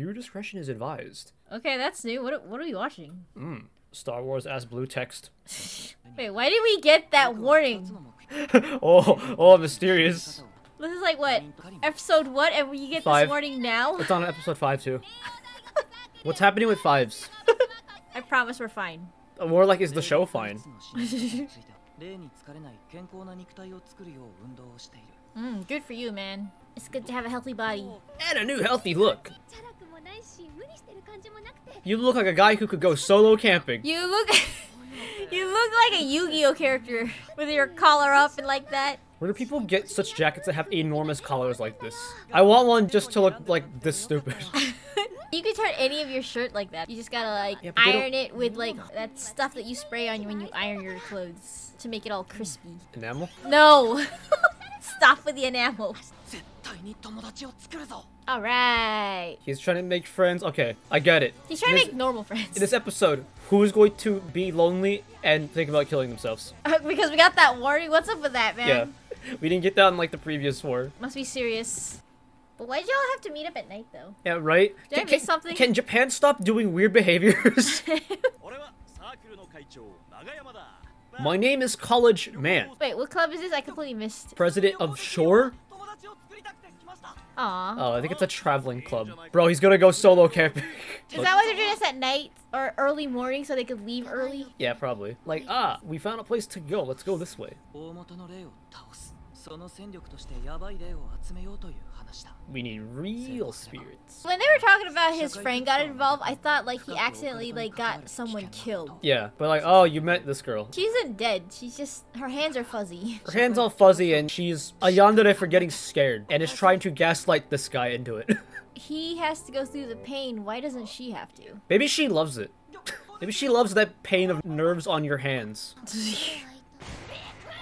Viewer discretion is advised. Okay, that's new. What, what are we watching? Mm. Star Wars as blue text. Wait, why did we get that warning? oh, oh, mysterious. This is like what? Episode what? And you get Five. this warning now? It's on episode 5 too. What's happening with fives? I promise we're fine. More like, is the show fine? Mm, good for you, man. It's good to have a healthy body. And a new healthy look. You look like a guy who could go solo camping. You look... you look like a Yu-Gi-Oh character. With your collar up and like that. Where do people get such jackets that have enormous collars like this? I want one just to look like this stupid. You can turn any of your shirt like that. You just gotta like Yeah, but they don't- iron it with like that stuff that you spray on when you iron your clothes to make it all crispy. Enamel? No! Stop with the enamel. All right. He's trying to make friends. Okay, I get it. He's trying this, to make normal friends. In this episode, who's going to be lonely and think about killing themselves? because we got that warning. What's up with that, man? Yeah. We didn't get that in like the previous war. Must be serious. But why do y'all have to meet up at night, though? Yeah, right? Did can, I miss something? Can Japan stop doing weird behaviors? My name is College Man. Wait, what club is this? I completely missed. President of Shore 友達を作りたくて来ました Aw. Oh, I think it's a traveling club. Bro, he's gonna go solo camping. Is that why they're doing this at night or early morning so they could leave early? yeah, probably. Like, ah, we found a place to go. Let's go this way. 大元の霊を倒すその戦力としてヤバい霊を集めようという話だ We need real spirits. When they were talking about his friend got involved, I thought like he accidentally like got someone killed. Yeah, but like, oh, you met this girl. She isn't dead. She's just her hands are fuzzy. Her hand's all fuzzy and she's a yandere for getting scared and is trying to gaslight this guy into it. He has to go through the pain. Why doesn't she have to? Maybe she loves it. Maybe she loves that pain of nerves on your hands.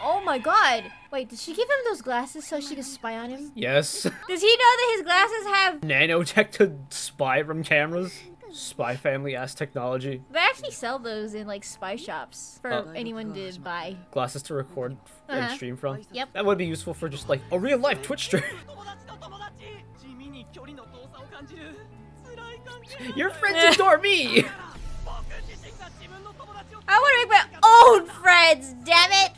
Oh my god! Wait, did she give him those glasses so she could spy on him? Yes. Does he know that his glasses have nanotech to spy from cameras? Spy family ass technology. They actually sell those in like spy shops for uh, anyone to buy. Glasses to record uh -huh. and uh-huh. stream from. Yep. That would be useful for just like a real life Twitch stream. Your friends adore me. I want to make my own friends, damn it!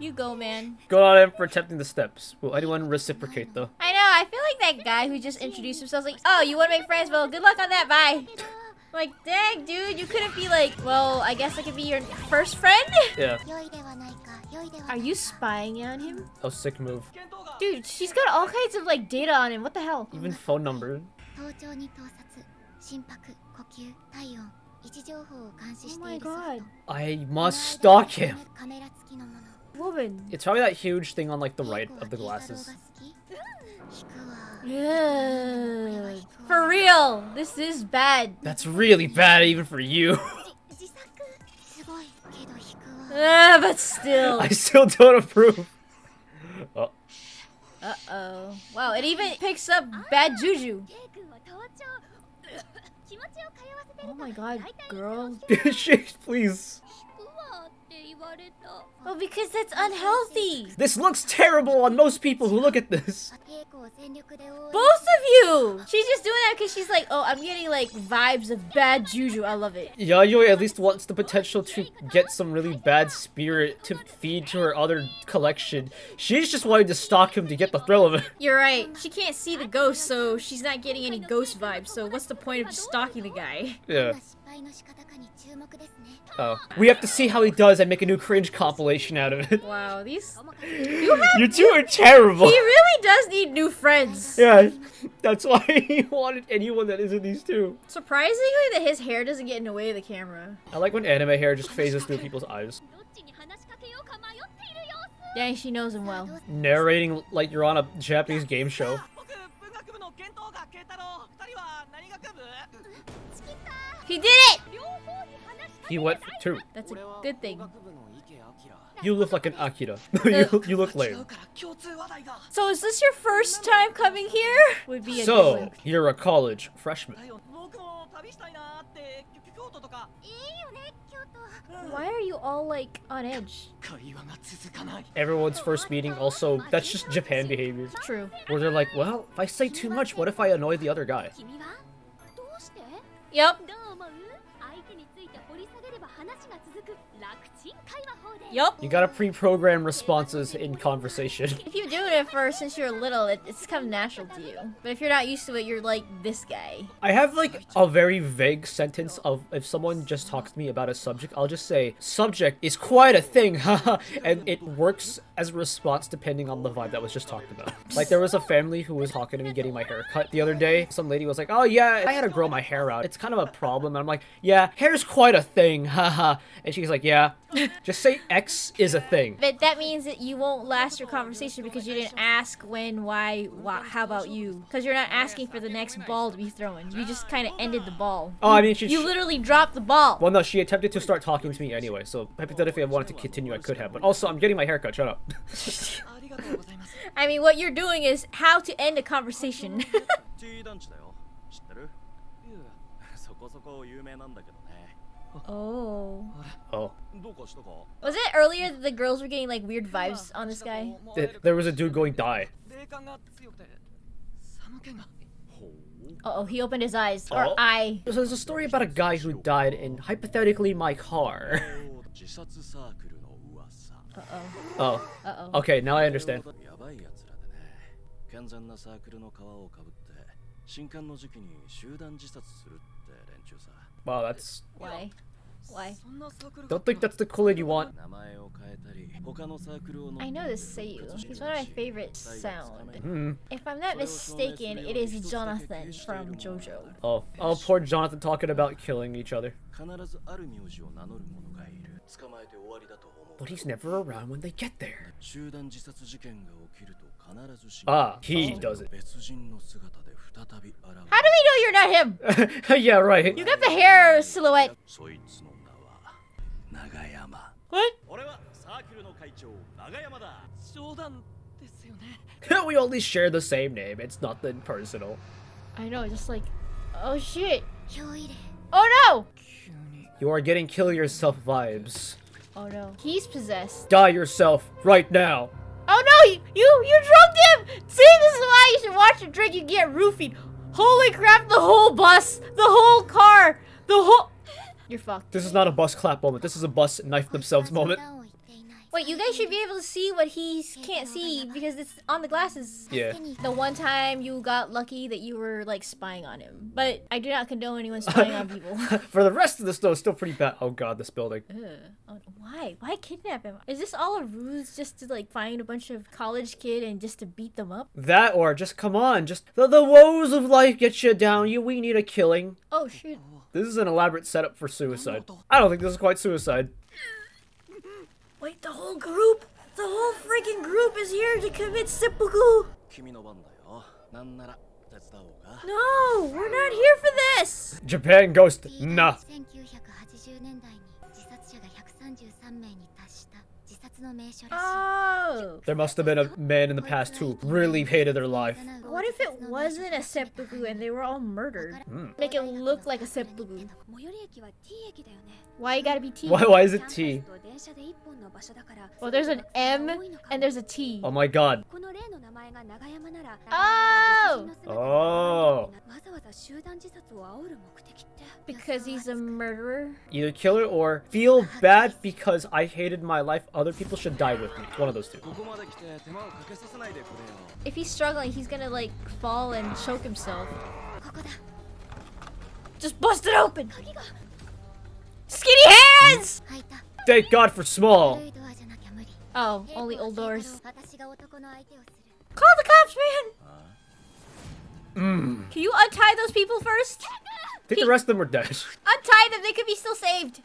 You go, man. Good on him for attempting the steps. Will anyone reciprocate, though? I know. I feel like that guy who just introduced himself like, oh, you want to make friends? Well, good luck on that. Bye. Like, dang, dude, you couldn't be like, well, I guess I could be your first friend? Yeah. Are you spying on him? Oh, sick move. Dude, she's got all kinds of, like, data on him. What the hell? Even phone number. Oh my god. I must stalk him. It's probably that huge thing on like the right of the glasses. Yeah. For real! This is bad. That's really bad even for you. uh, but still. I still don't approve. Oh. Uh-oh. Wow, it even picks up bad juju. Oh my god, girl. Please. Well, because that's unhealthy. This looks terrible on most people who look at this. Both of you! She's just doing that because she's like, oh, I'm getting like vibes of bad juju. I love it. Yayoi at least wants the potential to get some really bad spirit to feed to her other collection. She's just wanting to stalk him to get the thrill of it. You're right. She can't see the ghost, so she's not getting any ghost vibes. So what's the point of just stalking the guy? Yeah. Oh, we have to see how he does and make a new cringe compilation out of it. Wow, these you, have, you two are terrible. He really does need new friends. Yeah, that's why he wanted anyone that isn't these two. Surprisingly, that his hair doesn't get in the way of the camera. I like when anime hair just phases through people's eyes. Dang, she knows him well. Narrating like you're on a Japanese game show. He did it! He went through. That's a good thing. You look like an Akira. you, you, look lame. So is this your first time coming here? Would be so, you're a college freshman. Why are you all like on edge? Everyone's first meeting also, that's just Japan behavior. True. Where they're like, well, if I say too much, what if I annoy the other guy? よどう思う？相手について掘り下げれば話が続く。Yup. You gotta pre-program responses in conversation. If you do been doing it for since you're little, it, it's of natural to you. But if you're not used to it, you're like this guy. I have like a very vague sentence of if someone just talks to me about a subject, I'll just say, subject is quite a thing, haha, and it works as a response depending on the vibe that was just talked about. Like there was a family who was talking to me getting my hair cut the other day. Some lady was like, oh yeah, I had to grow my hair out. It's kind of a problem. And I'm like, yeah, hair's quite a thing, haha. And she's like, yeah, yeah. Just say X is a thing. But that means that you won't last your conversation because you didn't ask when, why, why how about you? Because you're not asking for the next ball to be thrown. You just kind of ended the ball. Oh, I mean, she. You literally dropped the ball. Well, no, she attempted to start talking to me anyway, so hypothetically, I wanted to continue, I could have. But also, I'm getting my haircut. Shut up. I mean, what you're doing is how to end a conversation. oh. Oh, どうかしたか Was it earlier that the girls were getting like weird vibes on this guy? Th- there was a dude going die. 霊感が強くて寒気がほう Uh oh, he opened his eyes. Or Oh. eye. So there's a story about a guy who died in hypothetically my car. 自殺サークルの噂 Uh Oh, oh. Uh oh. okay, now I understand. やばいやつらでね健全なサークルの皮をかぶって新刊の時期に集団自殺するって連中さ Wow, that's... Why? Why? Don't think that's the Kool-Aid you want. I know this Seiyu. He's one of my favorite sound. Mm. If I'm not mistaken, it is Jonathan from JoJo. Oh, oh poor Jonathan talking about killing each other. But he's never around when they get there. Ah, he does it. How do we know you're not him? yeah, right. You got the hair silhouette. What? we only share the same name. It's nothing personal. I know, just like, oh shit. Oh no! You are getting kill yourself vibes. Oh no. He's possessed. Die yourself right now. Oh no! You you, you drugged him! See, this is why you should watch him drink. You get roofied. Holy crap! The whole bus, the whole car, the whole. You're fucked. This is not a bus clap moment. This is a bus knife oh, themselves moment. Wait, you guys should be able to see what he can't see because it's on the glasses. Yeah. The one time you got lucky that you were like spying on him. But I do not condone anyone spying on people. For the rest of the snow, it's still pretty bad. Oh god, this building. Ugh. Oh, why? Why kidnap him? Is this all a ruse just to like find a bunch of college kid and just to beat them up? That or just come on, just the, the woes of life get you down. You we need a killing. Oh shoot. This is an elaborate setup for suicide. I don't think this is quite suicide. Wait, the whole group? The whole freaking group is here to commit seppuku! No, we're not here for this! Japan Ghost, nah. Oh! There must have been a man in the past who really hated their life. What if it wasn't a seppuku and they were all murdered? Mm. Make it look like a seppuku. Why you gotta be T? Why, why is it T? Well, there's an M and there's a T. Oh my god. Oh! Oh! Because he's a murderer? Either killer or feel bad because I hated my life, other people people should die with me. One of those two. If he's struggling, he's gonna like fall and choke himself. Just bust it open! Skinny hands! Thank God for small. Oh, only old doors. Call the cops, man! Mm. Can you untie those people first? I think the rest of them are dead. Untie them, they could be still saved.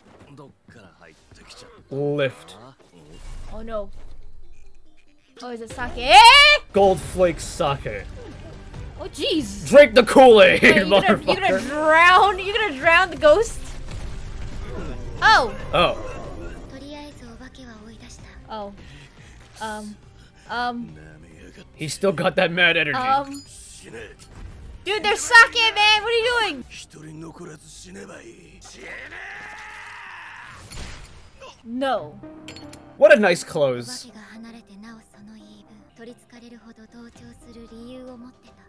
Lift. Oh no. Oh, is it sake? Eh! Gold flake sake. Oh jeez. Drink the Kool-Aid, You're gonna drown? You're gonna drown the ghost? Oh. Oh. Oh. Um. Um. He still got that mad energy. Um. Dude, there's sake, man. What are you doing? No. What a nice close.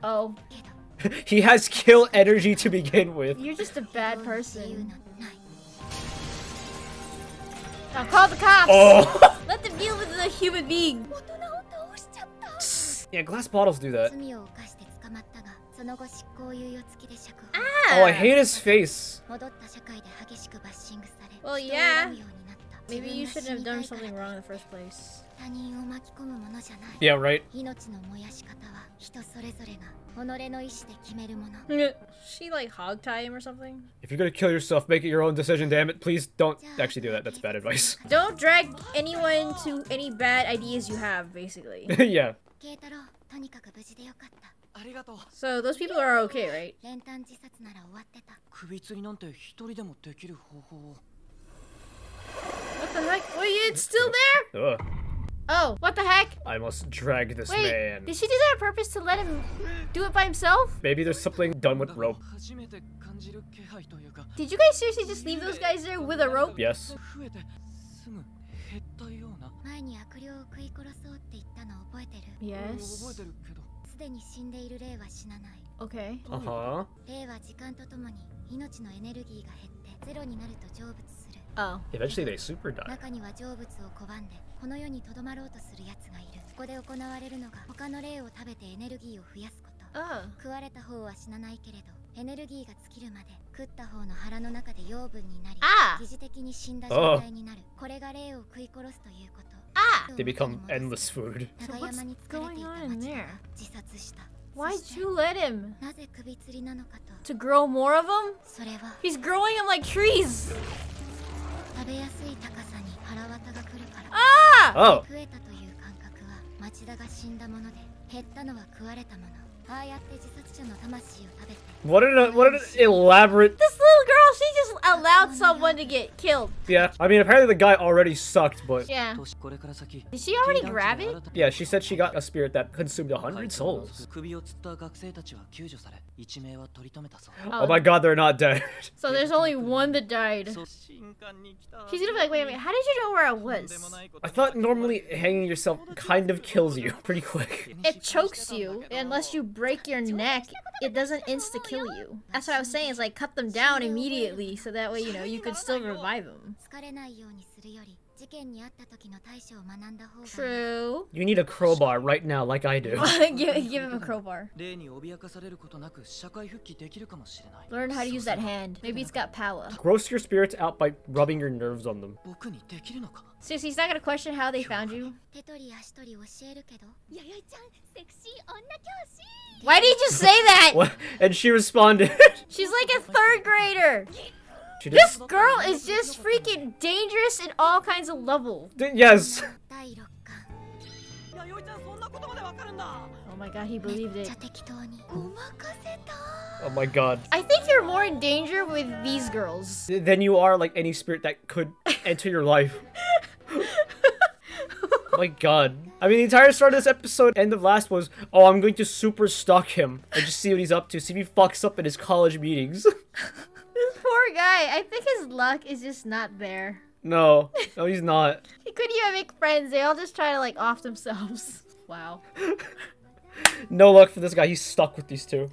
Oh. he has kill energy to begin with. You're just a bad person. Now call the cops! Oh. Let them deal with the human being! Yeah, glass bottles do that. Ah. Oh, I hate his face. Well, yeah. 恨むようになった Maybe you 自 shouldn't 分 have が done 死にたい something から wrong in the first place. 他人を巻き込むものじゃない Yeah, right. 命の燃やし方は人それぞれが己の意志で決めるもの she like hog tie him or something? If you're gonna kill yourself, make it your own decision, damn it. Please don't actually do that. That's bad advice. Don't drag anyone to any bad ideas you have, basically. yeah. 慶太郎とにかく無事でよかったありがとう So those people are okay, right? 練炭自殺なら終わってた首吊りなんて一人でもできる方法を What the heck? Wait, it's still there? Oh, what the heck? I must drag this Wait, man. Did she do that on purpose to let him do it by himself? Maybe there's something done with rope. Did you guys seriously just leave those guys there with a rope? Yes. Yes. Okay. Uh huh. Oh. Eventually they super die. 中には成仏を拒んでこの世にとどまろうとする奴がいる。ここで行われるのが他の霊を食べてエネルギーを増やすこと。Oh. 食われた方は死なないけれど、エネルギーが尽きるまで食った方の腹の中で養分になり、ah. 疑似的に死んだ状態になる。Oh. Ah. They become endless food. So what's going on in there? Why'd you let him? To grow more of them? He's growing them like trees! 食べやすい高さに腹渡が来るから Ah! Oh. 増えたという感覚は町田が死んだもので減ったのは食われたもの What an what an elaborate. This little girl, she just allowed someone to get killed. Yeah, I mean apparently the guy already sucked, but yeah. Did she already grab it? Yeah, she said she got a spirit that consumed a hundred souls. Oh. oh. my God, they're not dead. So there's only one that died. She's gonna be like, wait a minute, how did you know where I was? I thought normally hanging yourself kind of kills you pretty quick. It chokes you unless you break your neck, it doesn't insta kill you. That's what I was saying, is like cut them down immediately so that way, you know, you could still revive them. True. You need a crowbar right now, like I do. give, give him a crowbar. Learn how to use that hand. Maybe it's got power. Gross your spirits out by rubbing your nerves on them. Seriously, he's not gonna question how they found you. Why did you just say that? and she responded. She's like a third grader. This girl is just freaking dangerous in all kinds of level. D yes. Oh my god, he believed it. Oh my god. I think you're more in danger with these girls. Than you are like any spirit that could enter your life. oh my god. I mean, the entire start of this episode, end of last was, oh, I'm going to super stalk him and just see what he's up to, see if he fucks up in his college meetings. Poor guy, I think his luck is just not there. no, no, he's not. He couldn't even make friends. They all just try to like off themselves. Wow. No luck for this guy. He's stuck with these two.